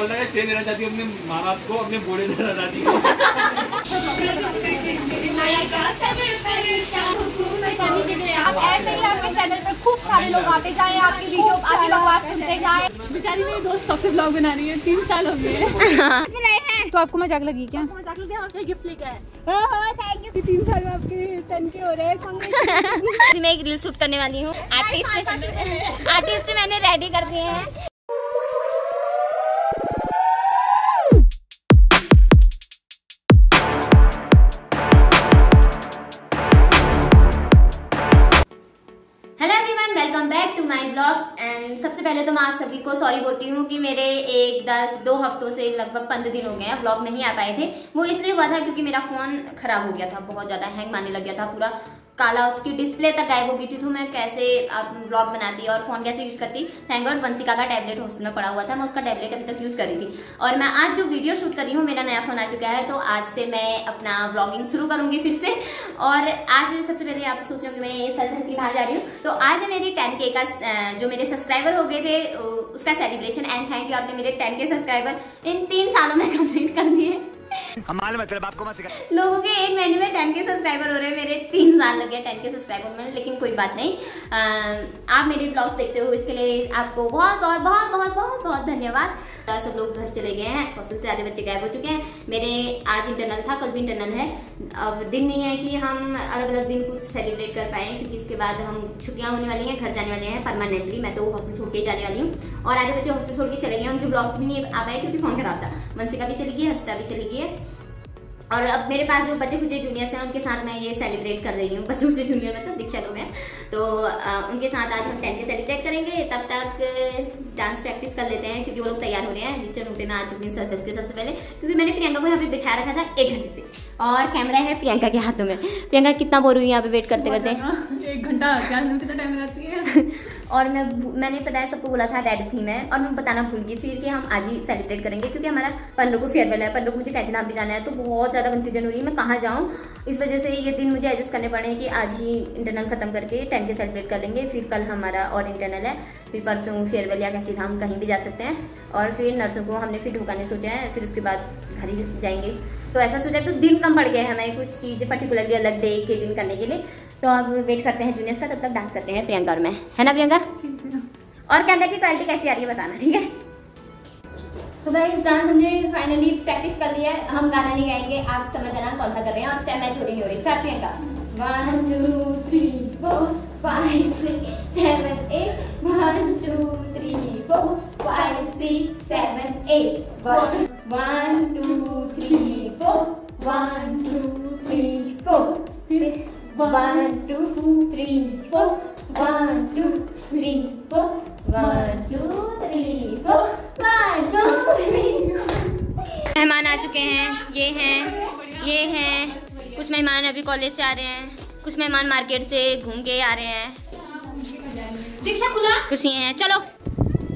बोलना है शेर देना चाहती हूँ अपने माँ बाप को अपने बूढ़े दादा दादी को। अब ऐसे ही आपके चैनल पर खूब सारे लोग आते जाएँ आपकी वीडियो आपकी बकवास सुनते जाएँ। बेचारी मेरी दोस्त कब से ब्लॉग बना रही है तीन साल हो गए। हैं। तो आपको मज़ाक लगी क्या? गिफ्ट लेके आए। ओहो थैंक यू तीन साल में आपके टेन के हो रहे हैं मैं एक रील शूट करने वाली हूँ। आर्टिस्ट आर्टिस्ट मैंने रेडी कर दिए हैं। एंड सबसे पहले तो मैं आप सभी को सॉरी बोलती हूँ कि मेरे एक, दस, दो हफ्तों से लगभग पंद्रह दिन हो गए हैं। ब्लॉग नहीं आ पाए थे। वो इसलिए हुआ था क्योंकि मेरा फ़ोन ख़राब हो गया था, बहुत ज़्यादा हैंग मारने लग गया था पूरा। काला उसकी डिस्प्ले तक गायब हो गई थी तो मैं कैसे ब्लॉग बनाती और फ़ोन कैसे यूज़ करती? थैंक गॉड वंशिका का टैबलेट हॉस्टल में पड़ा हुआ था, मैं उसका टैबलेट अभी तक यूज़ कर रही थी। और मैं आज जो वीडियो शूट कर रही हूँ, मेरा नया फ़ोन आ चुका है तो आज से मैं अपना ब्लॉगिंग शुरू करूँगी फिर से। और आज सबसे पहले आप सोच रहे हो कि मैं ये सर की बाहर जा रही हूँ। तो आज है मेरी टेन के का जो मेरे सब्सक्राइबर हो गए थे उसका सेलिब्रेशन एंड थैंक यू आपने मेरे टेन के सब्सक्राइबर इन तीन सालों में कंप्लीट कर दिए। लोगों के एक महीने में टेन के सब्सक्राइबर हो रहे हैं मेरे तीन साल लग गए टेन के सब्सक्राइबर में लेकिन कोई बात नहीं। अम, आप मेरे ब्लॉग्स देखते हो इसके लिए आपको बहुत बहुत बहुत बहुत बहुत बहुत धन्यवाद। सब लोग घर चले गए हैं हॉस्टल से आधे बच्चे गायब हो चुके हैं। मेरे आज इंटरनल था कल भी इंटरनल है। अब दिन नहीं है कि हम अलग अलग दिन कुछ सेलिब्रेट कर पाए क्योंकि इसके बाद हम छुट्टियाँ होने वाली हैं घर जाने वाले हैं परमानेंटली मैं तो हॉस्टल छोड़ के जाने वाली हूँ। और आधे बच्चे हॉस्टल छोड़ के चले गए उनके ब्लॉग्स भी नहीं आ पाए क्योंकि फ़ोन खराब था। वंशिका भी चली गई हंसता भी चली गई है और अब मेरे पास जो बच्चे कुछ जूनियर्स हैं उनके साथ मैं ये सेलिब्रेट कर रही हूँ। बच्चे कुछ जूनियर में तो दीक्षा लोग हैं। तो अ, उनके साथ आज हम टेन के सेलिब्रेट करेंगे। तब तक डांस प्रैक्टिस कर लेते हैं क्योंकि वो लोग तैयार हो रहे हैं। विजिटर रूम पे मैं आ चुकी हूँ सच के सबसे पहले। क्योंकि मैंने प्रियंका को यहाँ पे बिठाया रखा था एक घंटे से। और कैमरा है प्रियंका के हाथों में। प्रियंका कितना बोर हुई यहाँ पे वेट करते करते एक घंटा कितना टाइम लगाती है? और मैं मैंने पता है सबको बोला था रेड थी मैं और मैं बताना भूल गई फिर कि हम आज ही सेलिब्रेट करेंगे क्योंकि हमारा पल्लू को फेयरवेल है पल्लू को मुझे कैचे धाम भी जाना है तो बहुत ज़्यादा कन्फ्यूज़न हो रही है मैं कहाँ जाऊँ? इस वजह से ये दिन मुझे एडजस्ट करने पड़े हैं कि आज ही इंटरनल खत्म करके टेन के सेलिब्रेट कर लेंगे फिर कल हमारा और इंटरनल है फिर परसों फेयरवेल या कैची धाम कहीं भी जा सकते हैं और फिर नर्सों को हमने फिर ढोकाने सोचा है फिर उसके बाद घर ही जाएँगे। तो ऐसा सोचा है, तो दिन कम पड़ गया हैं हमें कुछ चीज़ें पर्टिकुलरली अलग डे के दिन करने के लिए तो अब वेट करते हैं जूनियर्स का, तब तक डांस करते हैं प्रियंका और मैं। है ना प्रियंका? और कैमरा की क्वालिटी कैसी आ रही है बताना, ठीक है? तो गाइस डांस हमने फाइनली प्रैक्टिस कर लिया है। हम गाना नहीं गाएँगे, आप समझ जाना कौन सा कर। रहे हैं और स्टेप मैं छोटी नहीं हो रही। Priyanka. One two three four five six seven eight one two three four five six seven eight one two three four one two three four one two three four one two three four one two three four one two three मेहमान आ चुके हैं। ये हैं। ये हैं। कुछ मेहमान अभी कॉलेज से आ रहे हैं। कुछ मेहमान मार्केट से घूम के आ रहे हैं। दीक्षा खुला। कुछ ये हैं। चलो।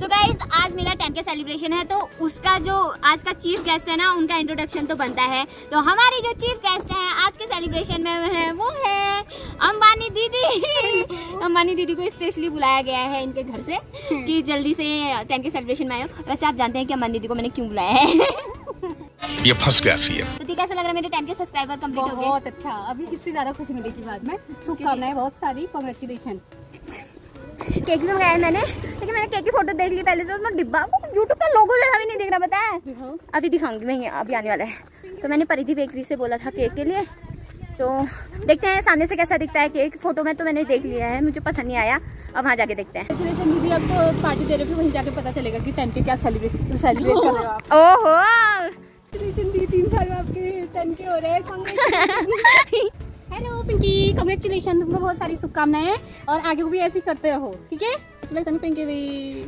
तो गाइज़ आज मेरा टेन का सेलिब्रेशन है तो उसका जो आज का चीफ गेस्ट है ना उनका इंट्रोडक्शन तो बनता है। तो हमारी जो चीफ गेस्ट है आज के सेलिब्रेशन में है वो है अंबानी दीदी। अंबानी दीदी को स्पेशली बुलाया गया है इनके घर से कि जल्दी से टेन के सेलिब्रेशन में आयो वैसे आप जानते हैं कि अंबानी दीदी को मैंने क्यों बुलाया है। ये फंस गया सीएम तो ठीक कैसा लग रहा है मेरे टेन के सब्सक्राइबर कंप्लीट हो गए। बहुत अच्छा। अभी इससे ज़्यादा खुशी मिलेगी बाद में। शुभकामनाएँ बहुत सारी। कॉन्ग्रेचुलेशन केक भी मंगाया मैंने लेकिन मैंने केक की फ़ोटो देख ली पहले से उसमें डिब्बा यूट्यूब का लोगो जैसा भी नहीं दिख रहा पता है? अभी दिखाऊँगी मैं अभी आने वाला है। तो मैंने परिधि बेकरी से बोला था केक के लिए। तो देखते हैं सामने से कैसा दिखता है केक। फ़ोटो में तो मैंने देख लिया है मुझे पसंद नहीं आया। अब वहाँ जाके देखते हैं। दीदी अब तो पार्टी दे रहे हो वहीं जाके पता चलेगा कि टेन के क्या सेलिब्रेट सेलिब्रेट कर रहे हो ओहो! कॉन्ग्रेचुलेशन दी तीन साल में आपके टेन के हो रहे हैं। हेलो पिंकी कॉन्ग्रेचुलेशन तुमको बहुत सारी शुभकामनाएँ और आगे को भी ऐसे ही करते रहो ठीक है? पिंकी दी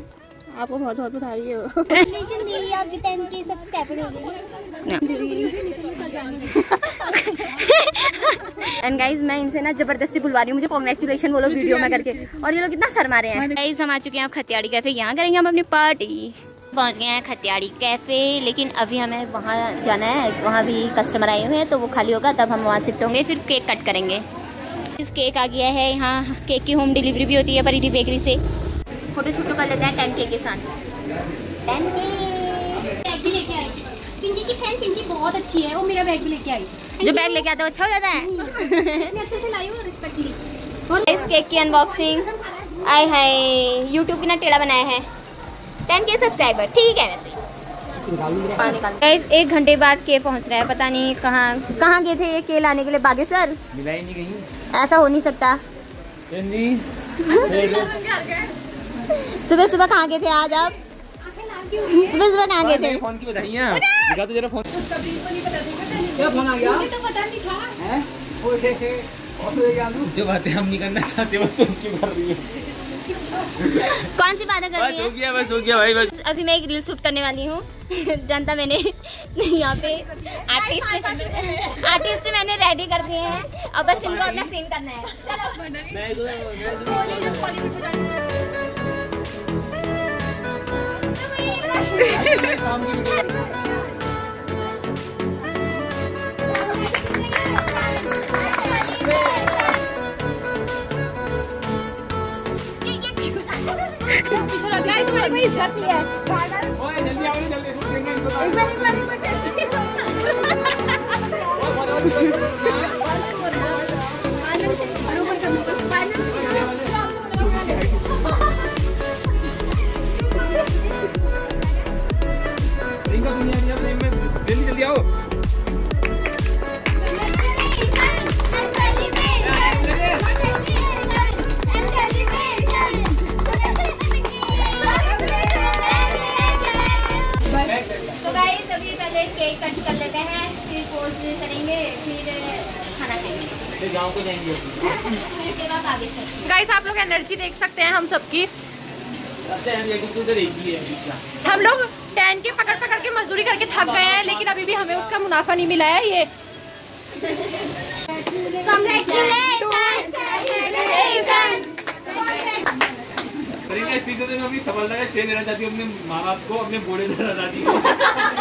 आपको बहुत बहुत बधाई हो। आपके टेन के सब्सक्राइबर हो एंड गाइज़ मैं इनसे ना ज़बरदस्ती बुलवा रही हूँ। मुझे कॉन्ग्रेचुलेशन बोलो वीडियो में करके। और ये लोग इतना शर्मा रहे हैं। गाइज़ हम आ चुके हैं अब खतियाड़ी कैफ़े यहाँ करेंगे हम अपनी पार्टी पहुँच गए हैं खतियाड़ी कैफ़े लेकिन अभी हमें वहाँ जाना है वहाँ भी कस्टमर आए हुए हैं तो वो खाली होगा तब हम वहाँ शिफ्ट होंगे फिर केक कट करेंगे। इस केक आ गया है यहाँ केक की होम डिलीवरी भी होती है परिधि बेकरी से। फ़ोटो शूट कर लेते हैं टेन के के साथ। टेन के लेके आई। पिंकी पिंकी बहुत अच्छी है वो मेरा बैग भी लेके आई। जो बैग लेके आते हो अच्छा हो जाता है? अच्छे से लाई हूँ और इस केक की अनबॉक्सिंग आए हाय यूट्यूब की ना टेढ़ा बनाया है। टेन के सब्सक्राइबर ठीक है वैसे। Guys, एक घंटे बाद के पहुँच रहा है पता नहीं कहाँ कहाँ गए थे ये के लाने के लिए बागेश्वर मिला ही नहीं कहीं ऐसा हो नहीं सकता। सुबह सुबह कहाँ गए थे आज आप? सुबह सुबह कहाँ गए थे? फ़ोन की बधाइयाँ दिखा तो जरा फ़ोन क्या फ़ोन आ गया? तो पता नहीं था। हैं? वो देखे और तो ये क्या जो बातें हम नहीं करना चाहते वो तुम क्यों कर रही है। कौन सी बातें कर रही बस हो? है गया बस हो गया भाई बस। अभी मैं एक रील शूट करने वाली हूँ। जनता मैंने यहाँ पे आर्टिस्ट आर्टिस्ट मैंने रेडी कर दिए हैं। अब बस इनको अपना सीन करना है। चलो। इज़्ज़त लिया ओए जल्दी आओ जल्दी इनको इनका एनर्जी देख सकते हैं हम सबकी। ही है हम लोग टैन के पकड़ पकड़ के मजदूरी करके थक गए हैं लेकिन अभी भी हमें उसका मुनाफा नहीं मिला है ये। सफलता का शेयर लेना चाहती हूँ अपने माँ बाप को अपने बूढ़े दादा दादी को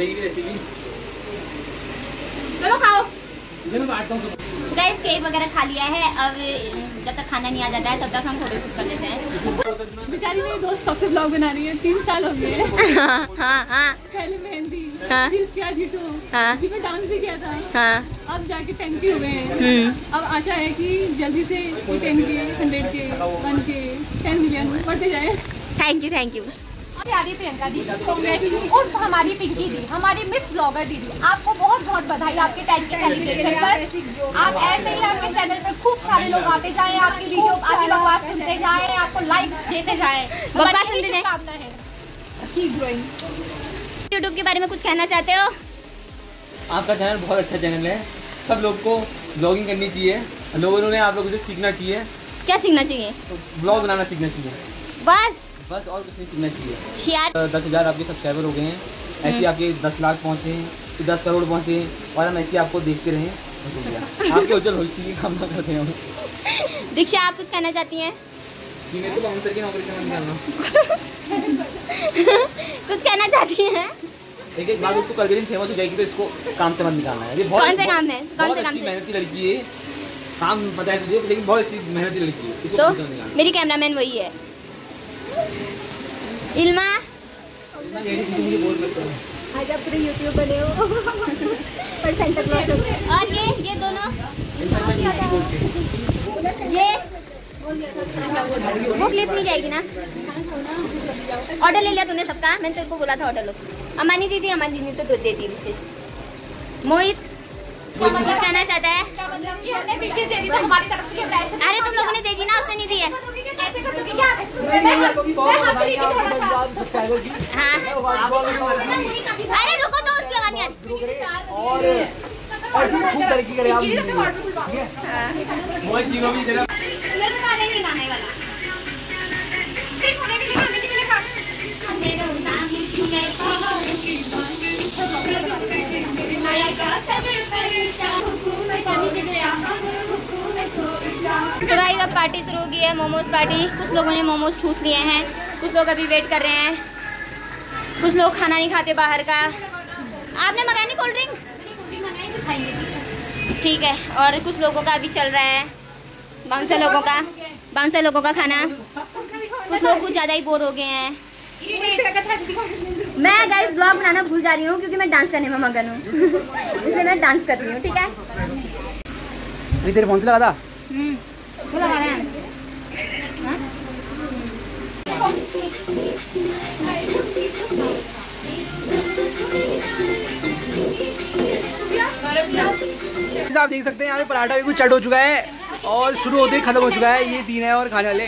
करेगी रेसिपी चलो खाओ। गाइस केक वगैरह खा लिया है। अब जब तक खाना नहीं आ जाता है तब तक हम फ़ोटो शूट कर लेते हैं। बेचारी मेरी दोस्त कब से ब्लॉग बना रही है। तीन साल हो गए। हाँ हाँ हाँ। पहले मेहंदी हाँ। यूट्यूब हाँ। अभी मैं डांस भी किया था। हाँ। अब जाके टेन के हुए हैं। हम्म। अब आशा है कि जल्दी से टेन के हंड्रेड के वन के टेन मिलियन बढ़ते जाए। थैंक यू थैंक यू प्यारी प्रियंका दी। उर्फ़ हमारी पिंकी दी हमारी मिस ब्लॉगर दीदी आपको बहुत बहुत बधाई आपके टाइम के सेलिब्रेशन पर। आप ऐसे ही आपके चैनल पर खूब सारे लोग आते जाएँ आपकी वीडियो आपकी बकवास सुनते जाएँ आपको लाइक देते जाएँ। बकवास सुनते जाएँ। शुभकामना है कीप ग्रोइंग यूट्यूब के बारे में कुछ कहना चाहते हो? आपका चैनल बहुत अच्छा चैनल है। सब लोग को ब्लॉगिंग करनी चाहिए। लोगों ने आप लोगों से सीखना चाहिए। क्या सीखना चाहिए? ब्लॉग बनाना सीखना चाहिए। बस। बस और कुछ नहीं सीखना चाहिए। दस हज़ार आपके सब्सक्राइबर हो गए हैं। ऐसे आपके दस लाख पहुँचे हैं फिर दस करोड़ पहुँचे हैं और हम ऐसे आपको देखते रहें आपके उज्जवल भविष्य की कामना करते हैं दीक्षा आप कुछ कहना चाहती हैं? निकालना कुछ कहना चाहती हैं? एक एक बार तो कल के दिन फ़ेमस हो जाएगी तो इसको काम से मत निकालना है। ये बहुत कौन से काम है? कौन से काम से? मेहनती लड़की है। काम पता है तुझे लेकिन बहुत अच्छी मेहनती लड़की है। इसको तो मेरी कैमरामैन वही है। इल्मा? आज आप पूरे यूट्यूब बने हो। पर सेंटर क्लॉथ और ये ये दोनों? ये? वो क्लिप नहीं जाएगी ना? ऑर्डर ले लिया तूने सबका? मैंने तेरे को बोला था ऑर्डर लो। अमानी दीदी अमानी दीदी तो दूध देती विशेष मोहित कुछ कहना चाहता है? मतलब कि हमने दे दी तो हमारी तरफ़ से है? अरे तुम लोगों ने दे दी ना उसने नहीं दी है। ऐसे कर दोगे क्या? मैं मैं हंस रही थी थोड़ा सा। हाँ। अरे रुको तो उसके बाद यार। और और फिर खूब तरक्की करें आप। ठीक है? बहुत जीवन भी तेरा तो भाई पार्टी शुरू हो गई है मोमोज पार्टी। कुछ लोगों ने मोमोज ठूस लिए हैं। कुछ लोग अभी वेट कर रहे हैं। कुछ लोग खाना नहीं खाते बाहर का। आपने मंगाई नहीं कोल्ड ड्रिंक? ठीक है और कुछ लोगों का अभी चल रहा है। बाउंसर लोगों का। बाउंसर लोगों का खाना। कुछ लोग कुछ ज़्यादा ही बोर हो गए हैं। मैं गाइस ब्लॉग बनाना भूल जा रही हूँ क्योंकि मैं डांस करने में मगन हूँ। इसलिए मैं डांस कर रही हूँ ठीक है? तेरे फ़ोन से लगा था? आप देख सकते हैं यहाँ पे पराठा भी कुछ चट हो चुका है और शुरू होते ही खत्म हो चुका है। ये तीन है और खाने वाले।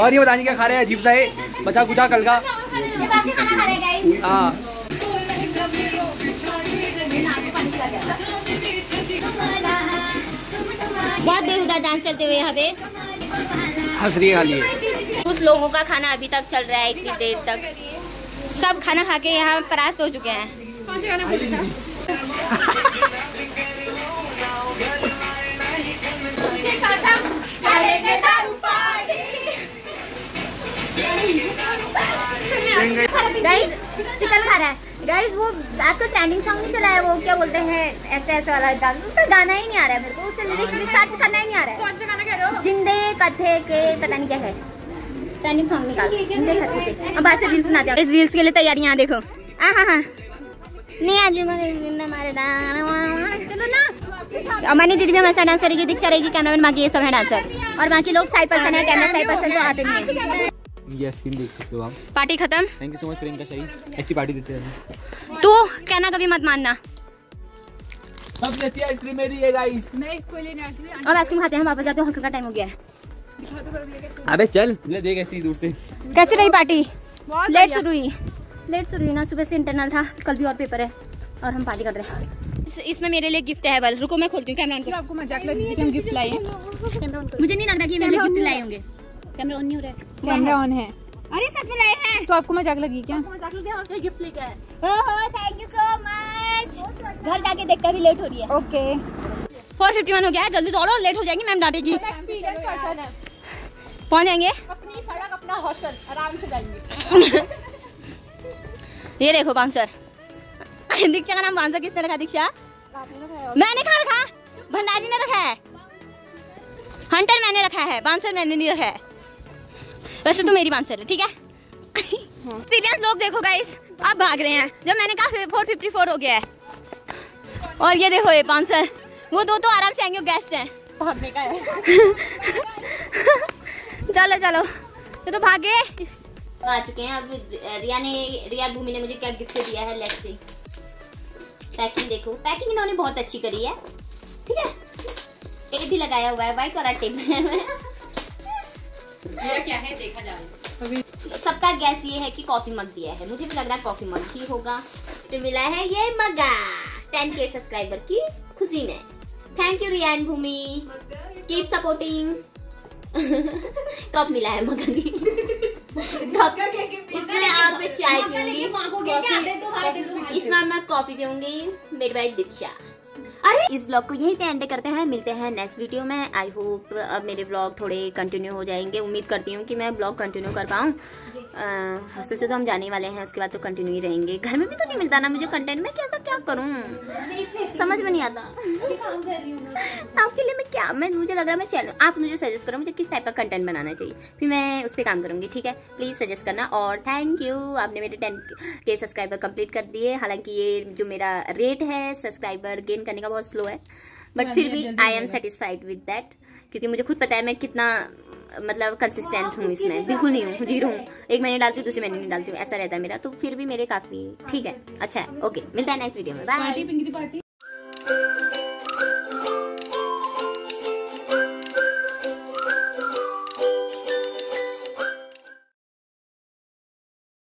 और ये बताने क्या खा रहे हैं? अजीब सा है। बचा कुचा कल का। हाँ। बहुत बेहुदा डांस चलते हुए यहाँ पे। हंस रही है कुछ लोगों का खाना अभी तक चल रहा है इतनी देर तक। सब खाना खा के यहाँ परास्त हो चुके हैं। गाइस चिकन खा रहा है। गाइस वो आजकल ट्रेंडिंग सॉन्ग नहीं चला है वो क्या बोलते हैं ऐसे ऐसे वाला डांस उसका गाना ही नहीं आ रहा है मेरे को उसका लिरिक्स भी सर्च करना ही नहीं आ रहा है। कौन सा गाना कह रहे हो? जिंदे कथे के पता नहीं क्या है। ट्रेंडिंग सॉन्ग निकाल जिंदे कथे के। अब बाहर से रील्स बनाते हैं। इस रील्स के लिए तैयारियाँ देखो। आ हाँ हाँ नहीं आज हमारे चलो ना। अमानी दीदी भी हमारे साथ डांस करेगी दीक्षा रहेगी कैमरामैन बाकी ये सब है डांसर और बाकी लोग साइड पर्सन है कैमरा साइड पर्सन तो आते नहीं है। ये स्क्रीन देख सकते हो आप। पार्टी खत्म। Thank you so much Priyanka Shahi ऐसी पार्टी देते हैं तू कहना कभी मत मानना। सबसे अच्छी आइसक्रीम मेरी है गाइस मैं इसको लेने और आइसक्रीम खाते हैं वापस जाते हैं हॉस्टल का टाइम हो गया है। अबे चल ले देख ऐसी दूर से। कैसी रही पार्टी बहुत लेट शुरू हुई। लेट शुरू हुई ना सुबह से इंटरनल था कल भी और पेपर है। और हम पार्टी कर रहे हैं। इसमें मेरे लिए गिफ्ट है बल रुको मैं खोलती हूँ कैमरा आपको मज़ाक लग रही थी कि हम गिफ्ट लाए हैं। मुझे नहीं लग रहा कि मेरे लिए गिफ्ट लाए होंगे। कैमरा ऑन नहीं हो रहा है? कैमरा ऑन है अरे सच में लाए हैं। तो आपको मज़ाक लगी क्या? गिफ्ट लेके आए। थैंक यू सो मच घर जाके देखता भी लेट हो रही है। ओके फोर फिफ्टी वन हो गया है जल्दी दौड़ो लेट हो जाएगी मैम डांटेगी। पहुँच जाएँगे। अपनी सड़क अपना हॉस्टल आराम से जाएँगे। ये देखो बांसर। दीक्षा का नाम बांसर किसने रखा दीक्षा? मैंने कहा रखा? भंडारी ने रखा है। हंटर मैंने रखा है बांसर मैंने नहीं रखा है। वैसे तो मेरी बांसर है ठीक है? एक्सपीरियंस लोग देखो गाइस अब भाग रहे हैं। जब मैंने कहा फोर फिफ्टी फोर हो गया है। और ये देखो ये बांसर वो दो तो आराम से आएँगे गेस्ट हैं। भागने का है। चलो चलो। ये तो भागे आ चुके हैं अब रिया ने रिया भूमि ने मुझे क्या गिफ्ट दिया है लेट्स सी पैकिंग देखो। पैकिंग इन्होंने बहुत अच्छी करी है। ठीक है? टेप भी लगाया हुआ है वाइट वाला टेप क्या है? देखा जाए। सबका गैस ये है कि कॉफ़ी मग दिया है। मुझे भी लग रहा है कॉफ़ी मग ही होगा। तो मिला है ये मगा टेन के सब्सक्राइबर की खुशी में। Thank you Riyan Bhumi keep supporting cup मिला है मगा की कप इसमें आप चाय पीऊँगी इसमें मैं कॉफ़ी पीऊँगी। मेरी भाई दीक्षा। अरे इस ब्लॉग को यहीं पे एंड करते हैं। मिलते हैं नेक्स्ट वीडियो में। आई होप अब मेरे ब्लॉग थोड़े कंटिन्यू हो जाएँगे। उम्मीद करती हूँ कि मैं ब्लॉग कंटिन्यू कर पाऊँ। हॉस्टल से तो हम जाने वाले हैं उसके बाद तो कंटिन्यू ही रहेंगे। घर में भी तो नहीं मिलता ना मुझे कंटेंट में। कैसा क्या करूँ? समझ में नहीं आता। आपके लिए मैं क्या? मैं मुझे लग रहा है मैं चैनल आप मुझे सजेस्ट करो मुझे किस टाइप का कंटेंट बनाना चाहिए। फिर मैं उस पर काम करूँगी ठीक है? प्लीज़ सजेस्ट करना। और थैंक यू आपने मेरे टेन के सब्सक्राइबर कंप्लीट कर दिए। हालाँकि ये जो मेरा रेट है सब्सक्राइबर गेन करने का बहुत स्लो है। बट फिर भी I am satisfied with that क्योंकि मुझे खुद पता है मैं कितना मतलब कंसिस्टेंट हूँ इसमें। बिल्कुल नहीं हूँ ज़ीरो हूँ। एक महीने डालती हूँ दूसरे महीने नहीं डालती हूँ ऐसा रहता है मेरा। तो फिर भी मेरे काफ़ी ठीक है अच्छा है। ओके मिलता है नेक्स्ट वीडियो में। बाय